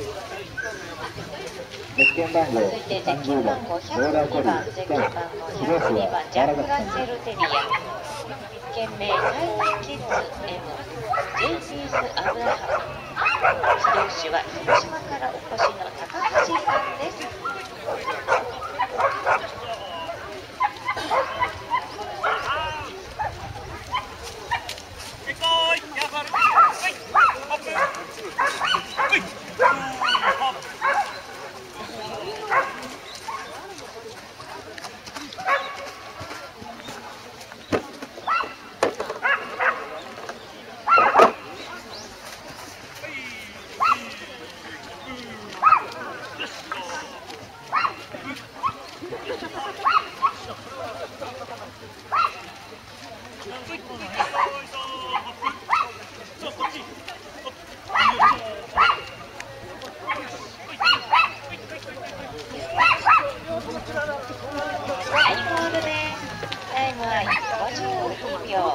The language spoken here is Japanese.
ゼッケン番号続いてゼッケン番号102番ゼッケン番号102番ジャック・ラセル・テリア県名タイキッズ M ジェイジーズ・アブラハム指導手は広島からお越しの高秒